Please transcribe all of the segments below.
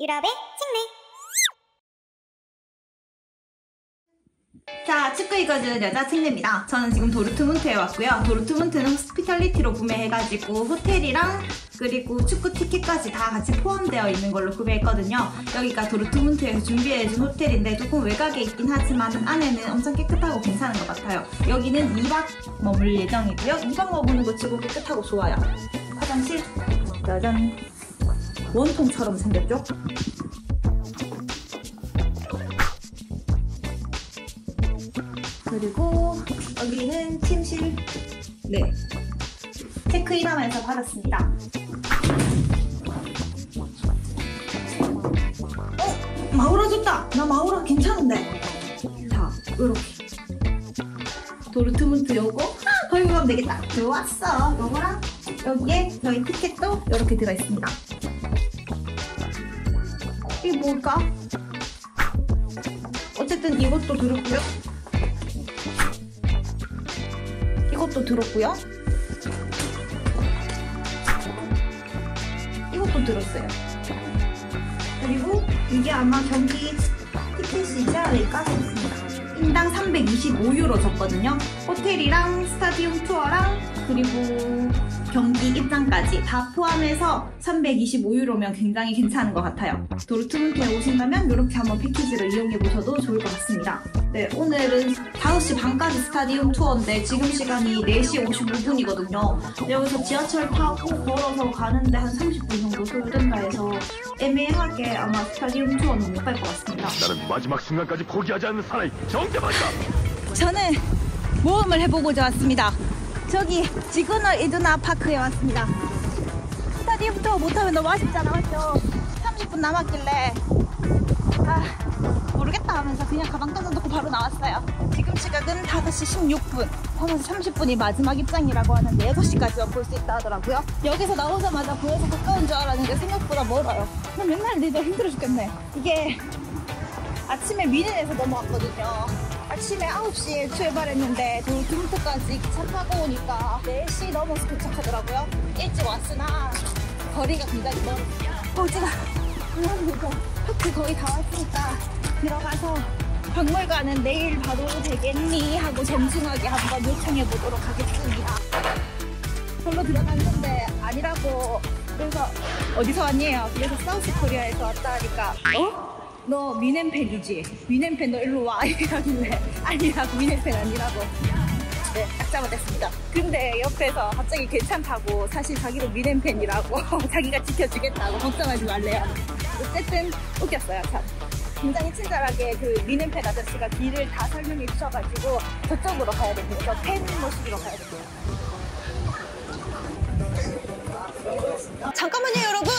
유럽의 책내 자, 축구 읽어주는 여자 책내입니다. 저는 지금 도르트문트에 왔고요. 도르트문트는 호스피탈리티로 구매해가지고 호텔이랑 그리고 축구 티켓까지 다 같이 포함되어 있는 걸로 구매했거든요. 여기가 도르트문트에서 준비해준 호텔인데 조금 외곽에 있긴 하지만 안에는 엄청 깨끗하고 괜찮은 것 같아요. 여기는 2박 머물 예정이고요. 2박 머무는 거 치고 깨끗하고 좋아요. 화장실 짜잔 원통처럼 생겼죠? 그리고 여기는 침실. 네. 체크인하면서 받았습니다. 어? 마우라 줬다! 나 마우라 괜찮은데? 자 요렇게. 도르트문트 요거? 아, 걸고 가면 되겠다. 좋았어. 요거랑 여기에 저희 티켓도 이렇게 들어있습니다 이게 뭘까? 어쨌든 이것도 들었고요 이것도 들었고요. 이것도 들었어요. 그리고 이게 아마 경기 티켓이지 않을까 싶습니다. 인당 325유로 줬거든요. 호텔이랑 스타디움 투어랑 그리고 경기 입장까지 다 포함해서 325유로면 굉장히 괜찮은 것 같아요. 도르트문트에 오신다면 이렇게 한번 패키지를 이용해 보셔도 좋을 것 같습니다. 네, 오늘은 5시 반까지 스타디움 투어인데 지금 시간이 4시 55분이거든요. 여기서 지하철 타고 걸어서 가는데 한 30분 정도 소요된다 해서 애매하게 아마 스타디움 투어는 못 갈 것 같습니다. 나는 마지막 순간까지 포기하지 않는 사나이 정대만이다. 저는 모험을 해보고자 왔습니다. 저기 지그너 이두나 파크에 왔습니다. 스타디움 투어 못하면 너무 아쉽잖아, 맞죠? 30분 남았길래 아 모르겠다 하면서 그냥 가방 던져놓고 바로 나왔어요. 지금 시각은 5시 16분. 5시 30분이 마지막 입장이라고 하는데 6시까지만 볼 수 있다 하더라고요. 여기서 나오자마자 보여서 가까운 줄 알았는데 생각보다 멀어요. 나 맨날 내가 힘들어 죽겠네. 이게 아침에 미넨에서 넘어왔거든요. 아침에 9시에 출발했는데 도르트문트까지 기차 타고 오니까 4시 넘어서 도착하더라고요. 일찍 왔으나 거리가 굉장히 멀었어요. 어지나 그래서 파크 거의 다 왔으니까 들어가서 박물관은 내일 봐도 되겠니? 하고 점심하게 한번 요청해 보도록 하겠습니다. 별로 들어갔는데 아니라고 그래서 어디서 왔니에요? 그래서 사우스 코리아에서 왔다 하니까 어? 너 미넨팬이지? 미넨팬 너 일로 와 이러길래 아니라고 미넨팬 아니라고 네, 딱 잡아댔습니다. 근데 옆에서 갑자기 괜찮다고 사실 자기도 미넨팬이라고 자기가 지켜주겠다고 걱정하지 말래요. 어쨌든 웃겼어요 참. 굉장히 친절하게 그 미넨팬 아저씨가 길을 다 설명해 주셔가지고 저쪽으로 가야 됩니다. 그래서 팬 모시기로 가야 됩니다. 잠깐만요 여러분.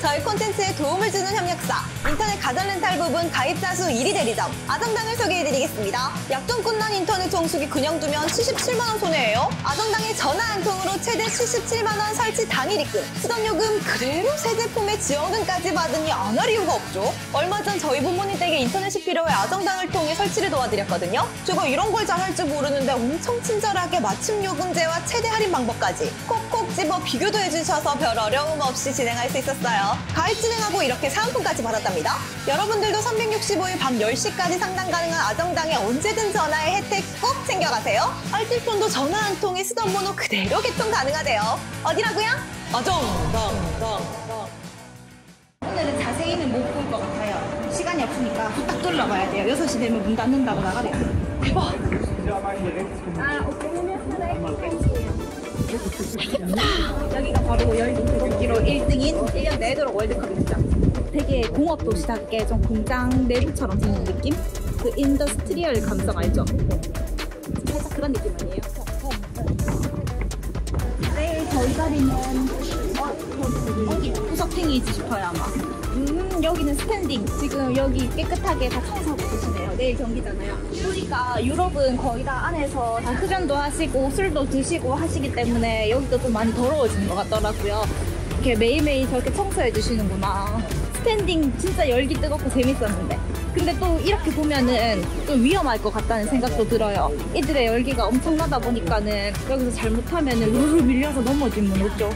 저희 콘텐츠에 도움을 주는 협력사 인터넷 가전 렌탈 부분 가입자 수 1위 대리점 아정당을 소개해드리겠습니다. 약정 끝난 인터넷 정수기 그냥 두면 77만원 손해예요. 아정당의 전화 한 통으로 최대 77만원 설치 당일 입금 수전요금 그대로 새 제품의 지원금까지 받으니 안 할 이유가 없죠. 얼마 전 저희 부모님 댁에 인터넷이 필요해 아정당을 통해 설치를 도와드렸거든요. 제가 이런 걸 잘할 줄 모르는데 엄청 친절하게 맞춤 요금제와 최대 할인 방법까지 콕 콕 집어 비교도 해주셔서 별 어려움 없이 진행할 수 있었어요. 가입 진행하고 이렇게 사은품까지 받았답니다. 여러분들도 365일 밤 10시까지 상담 가능한 아정당에 언제든 전화의 혜택 꼭 챙겨가세요. 알뜰폰도 전화 한 통에 쓰던 번호 그대로 개통 가능하대요. 어디라고요? 아정당. 오늘은 자세히는 못 볼 것 같아요. 시간이 없으니까 후딱 돌려가야 돼요. 6시 되면 문 닫는다고 나가래요. 대박! 여기가 바로 열린 태극기로 1등인 1년 내도록 월드컵입니다. 되게 공업 도시답게 좀 공장 내부처럼 생긴 느낌? 그 인더스트리얼 감성 알죠? 살짝 그런 느낌 아니에요? 내일 저희 자리는 어, 여기 구석탱이지 싶어요 아마. 음 여기는 스탠딩. 지금 여기 깨끗하게 다 청소하고 계시네요. 내일 경기잖아요. 보니까 유럽은 거의 다 안에서 다 흡연도 하시고 술도 드시고 하시기 때문에 여기가 좀 많이 더러워지는 것 같더라고요. 이렇게 매일매일 저렇게 청소해 주시는구나. 스탠딩 진짜 열기 뜨겁고 재밌었는데. 근데 또 이렇게 보면은 좀 위험할 것 같다는 생각도 들어요. 이들의 열기가 엄청나다 보니까는 여기서 잘못하면은 우루루 밀려서 넘어지면 어쩌.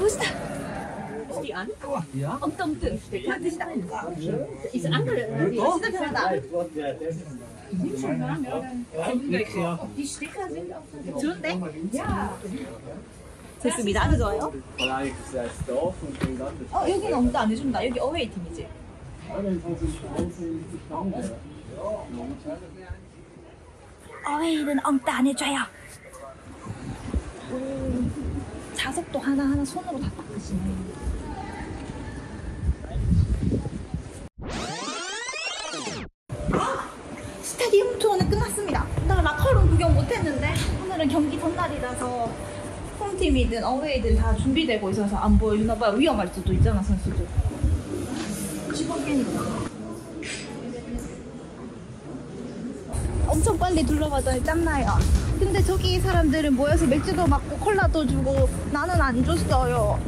멋있다 멋있다. die an? 엉뚱뚱. 멋지다. Ist andere. 진짜 편하다. Die Sticker sind auch 좋은데? 됐습니다. 아주 좋아요. 어 여기는 엄도 안 해준다. 여기 어웨이 팀이지. 어웨이는 엄도 안 해줘요. 음, 자석도 하나하나 손으로 다 닦으시네. 스타디움 투어는 끝났습니다. 나 라커룸 구경 못했는데 오늘은 경기 전날이라서 홈팀이든 어웨이든 다 준비되고 있어서 안 보여주나 봐요. 위험할 수도 있잖아 선수들. 10원 엄청 빨리 둘러봐도 짱나요. 근데 저기 사람들은 모여서 맥주도 맞고 콜라도 주고 나는 안 줬어요.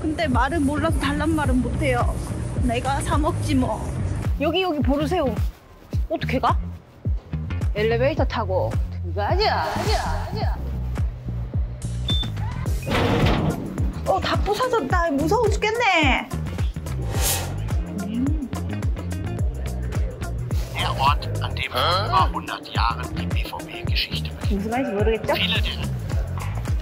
근데 말은 몰라서 달란 말은 못해요. 내가 사 먹지 뭐. 여기 여기 보르세요. 어떻게 가? 엘리베이터 타고 들어가자. 가자. 어, 다 부서졌다. 무서워 죽겠네. Ort, an dem vor über 100 Jahren die BVB-Geschichte. 무슨 말인지 모르겠죠?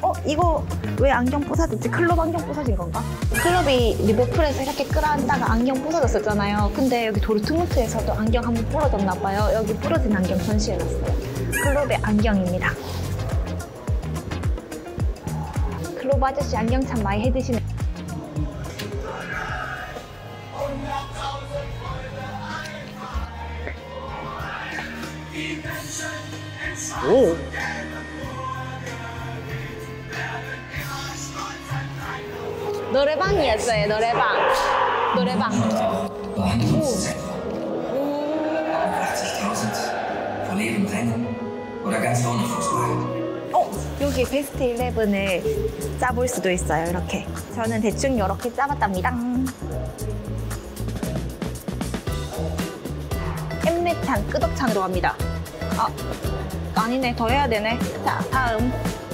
어, 이거 왜 안경 부서졌지? 클럽 안경 부서진 건가? 클럽이 리버풀에서 이렇게 끌어안다가 안경 부서졌었잖아요. 근데 여기 도르트문트에서도 안경 한 번 부러졌나 봐요. 여기 부러진 안경 전시해놨어요. 클럽의 안경입니다. 클럽 아저씨 안경 참 많이 해드시네. 오. 노래방이었어요, 노래방. 노래방. Auch 80.000 verleben Rennen oder ganz ohne Fußball. 어, 여기 베스트 11을 짜볼 수도 있어요, 이렇게. 저는 대충 이렇게 짜봤답니다. 엠메탄 끄덕찬으로 갑니다. 아, 아니네, 더 해야 되네. 자, 다음,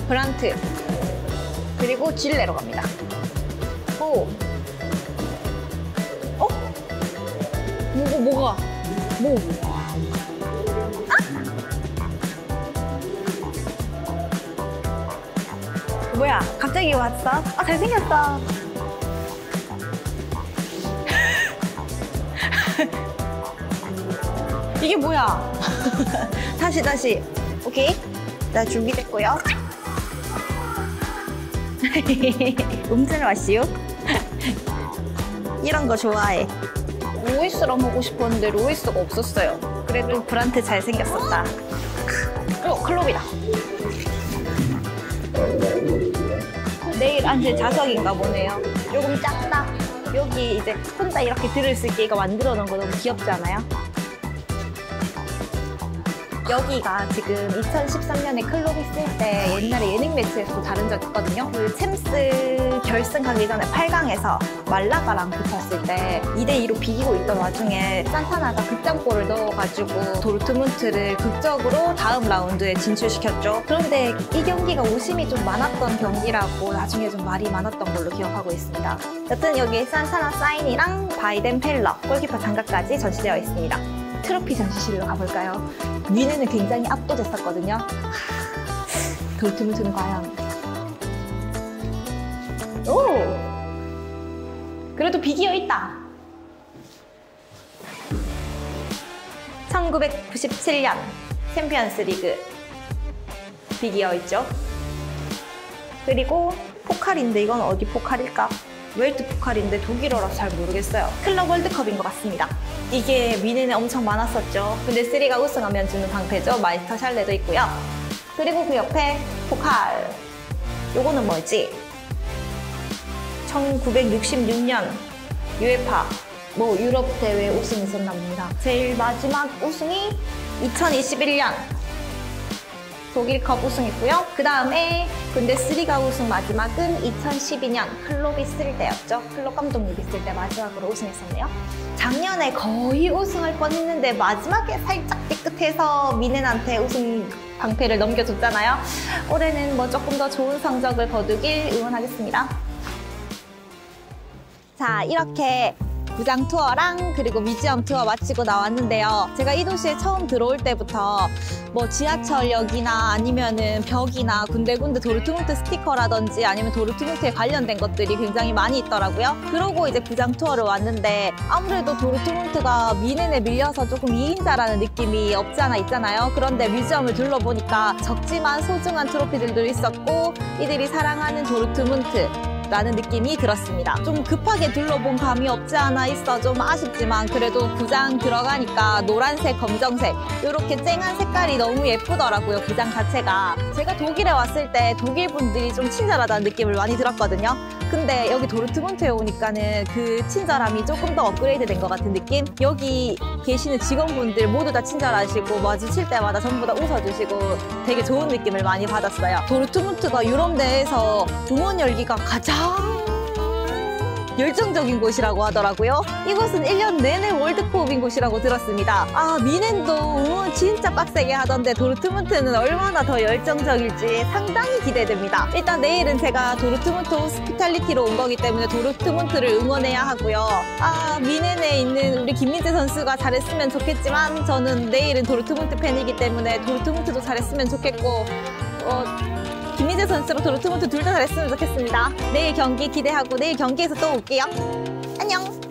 브란트. 그리고 질레로 갑니다. 오. 어? 뭐가, 뭐가? 뭐? 뭐야? 갑자기 왔어? 아, 잘생겼어. 이게 뭐야? 다시, 다시. 오케이. 나 준비됐고요. 음질 마시오. 이런 거 좋아해. 로이스랑 하고 싶었는데 로이스가 없었어요. 그래도 브란트 잘생겼었다. 어, 클럽이다. 내일 앉을 자석인가 보네요. 조금 작다. 여기 이제 혼자 이렇게 들을 수 있게 이거 만들어 놓은 거 너무 귀엽지 않아요? 여기가 지금 2013년에 클럽 있을 때 옛날에 예능 매치에서도 다른 적 있거든요. 그 챔스 결승 가기 전에 8강에서 말라가랑 붙었을 때 2대2로 비기고 있던 와중에 산타나가 극장골을 넣어가지고 도르트문트를 극적으로 다음 라운드에 진출시켰죠. 그런데 이 경기가 오심이 좀 많았던 경기라고 나중에 좀 말이 많았던 걸로 기억하고 있습니다. 여튼 여기 산타나 사인이랑 바이덴펠러, 골키퍼 장갑까지 전시되어 있습니다. 트로피 전시실로 가볼까요? 위네는 굉장히 압도됐었거든요. 도르트문트는 과연 오! 그래도 big ear 있다. 1997년 챔피언스 리그 big ear 있죠. 그리고 포칼인데 이건 어디 포칼일까? 웰트 포칼인데 독일어라 잘 모르겠어요. 클럽 월드컵인 것 같습니다. 이게 뮌헨은 엄청 많았었죠. 근데 리가 우승하면 주는 방패죠. Meisterschale도 있고요. 그리고 그 옆에 Pokal. 요거는 뭐지? 1966년 UEFA 뭐 유럽 대회 우승했었나 봅니다. 제일 마지막 우승이 2021년 독일컵 우승했고요. 그 다음에 분데스리가 우승 마지막은 2012년 클롭 있을 때였죠. 클롭 감독님 있을 때 마지막으로 우승했었네요. 작년에 거의 우승할 뻔했는데 마지막에 살짝 삐끗해서 미넨한테 우승 방패를 넘겨줬잖아요. 올해는 뭐 조금 더 좋은 성적을 거두길 응원하겠습니다. 자, 이렇게 구장 투어랑 그리고 뮤지엄 투어 마치고 나왔는데요. 제가 이 도시에 처음 들어올 때부터 뭐 지하철역이나 아니면은 벽이나 군데군데 도르트문트 스티커라든지 아니면 도르트문트에 관련된 것들이 굉장히 많이 있더라고요. 그러고 이제 구장 투어를 왔는데 아무래도 도르트문트가 뮌헨에 밀려서 조금 2인자라는 느낌이 없지 않아 있잖아요. 그런데 뮤지엄을 둘러보니까 적지만 소중한 트로피들도 있었고 이들이 사랑하는 도르트문트 라는 느낌이 들었습니다. 좀 급하게 둘러본 감이 없지 않아 있어 좀 아쉽지만 그래도 구장 들어가니까 노란색, 검정색 이렇게 쨍한 색깔이 너무 예쁘더라고요. 구장 자체가. 제가 독일에 왔을 때 독일 분들이 좀 친절하다는 느낌을 많이 들었거든요. 근데 여기 도르 트문트에 오니까는 그 친절함이 조금 더 업그레이드 된 것 같은 느낌? 여기 계시는 직원분들 모두 다 친절하시고 마주칠 때마다 전부 다 웃어주시고 되게 좋은 느낌을 많이 받았어요. 도르트문트가 유럽 내에서 응원 열기가 가장 열정적인 곳이라고 하더라고요. 이곳은 1년 내내 월드컵인 곳이라고 들었습니다. 아, 미넨도 응원 진짜 빡세게 하던데 도르트문트는 얼마나 더 열정적일지 상당히 기대됩니다. 일단 내일은 제가 도르트문트 호스피탈리티로 온 거기 때문에 도르트문트를 응원해야 하고요. 아, 미넨에 있는 우리 김민재 선수가 잘했으면 좋겠지만 저는 내일은 도르트문트 팬이기 때문에 도르트문트도 잘했으면 좋겠고 어, 김민재 선수랑 도르트문트 둘 다 잘했으면 좋겠습니다. 내일 경기 기대하고 내일 경기에서 또 올게요. 안녕!